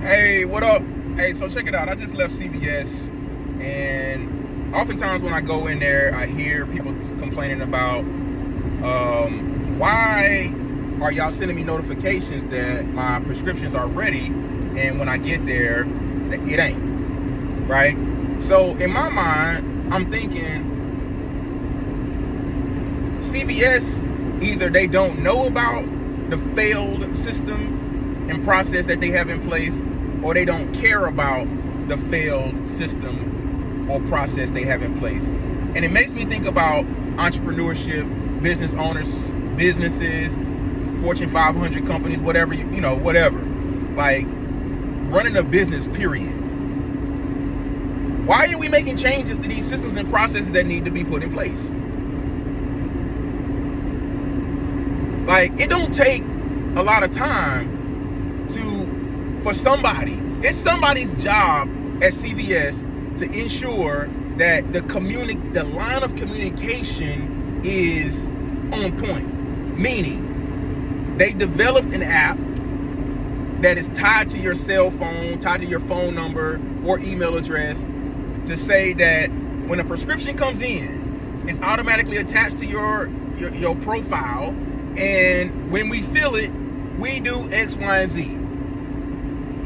Hey, what up? Hey, so check it out. I just left CVS, and oftentimes when I go in there, I hear people complaining about um, why are y'all sending me notifications that my prescriptions are ready, and when I get there, it ain't. Right? So in my mind, I'm thinking CVS either they don't know about the failed system and process that they have in place, or they don't care about the failed system or process they have in place. And it makes me think about entrepreneurship, business owners, businesses, Fortune 500 companies, whatever, you, you know, whatever. Like running a business, period. Why are we making changes to these systems and processes that need to be put in place? Like it don't take a lot of time for somebody. It's somebody's job at CVS to ensure that the communi- the line of communication is on point. Meaning, they developed an app that is tied to your cell phone, tied to your phone number or email address to say that when a prescription comes in, it's automatically attached to your your, your profile and when we fill it, we do X, Y, and Z.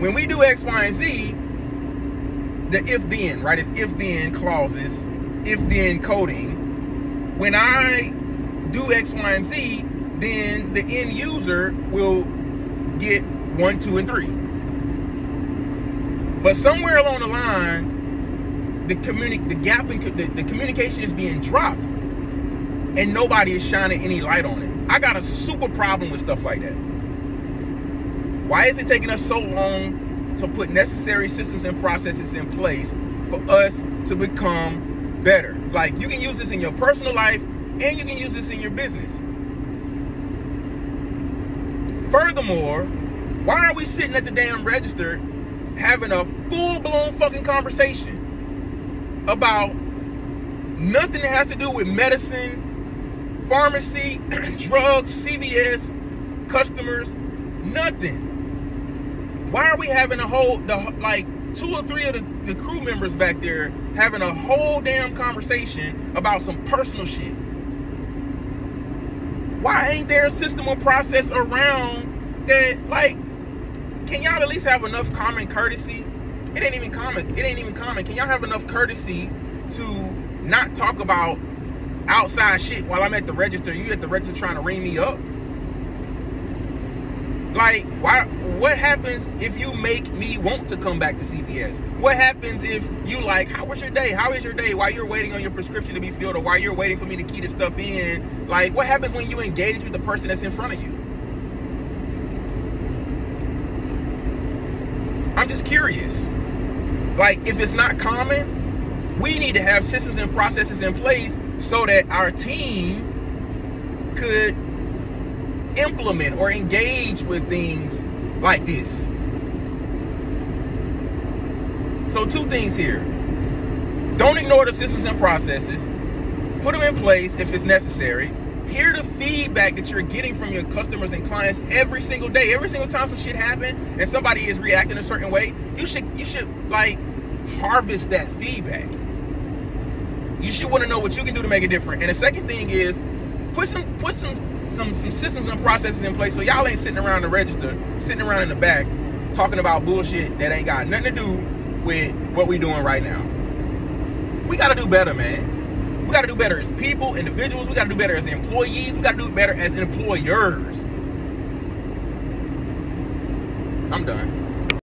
When we do X, Y, and Z, the if then, right? It's if then clauses, if then coding. When I do X, Y, and Z, then the end user will get one, two, and three. But somewhere along the line, the communi- the gap in the, the communication is being dropped, and nobody is shining any light on it. I got a super problem with stuff like that. Why is it taking us so long to put necessary systems and processes in place for us to become better? Like you can use this in your personal life and you can use this in your business. Furthermore, why are we sitting at the damn register having a full-blown fucking conversation about nothing that has to do with medicine pharmacy, drugs, CVS, customers, nothing. Why are we having a whole, the, like, two or three of the, the crew members back there having a whole damn conversation about some personal shit? Why ain't there a system or process around that, like, can y'all at least have enough common courtesy? It ain't even common. It ain't even common. Can y'all have enough courtesy to not talk about outside shit while I'm at the register. You at the register trying to ring me up? Like, why? What happens if you make me want to come back to CVS? What happens if you like, how was your day? How is your day? While you're waiting on your prescription to be filled, or while you're waiting for me to key the stuff in? Like, what happens when you engage with the person that's in front of you? I'm just curious. Like, if it's not common, we need to have systems and processes in place so that our team could implement or engage with things like this. So, two things here. Don't ignore the systems and processes. Put them in place if it's necessary. Hear the feedback that you're getting from your customers and clients every single day. Every single time some shit happen and somebody is reacting a certain way, you should you should like harvest that feedback you should want to know what you can do to make it different. And the second thing is put some put some some some systems and processes in place so y'all ain't sitting around the register, sitting around in the back, talking about bullshit that ain't got nothing to do with what we doing right now. We gotta do better, man. We gotta do better as people, individuals. We gotta do better as employees. We gotta do better as employers. I'm done.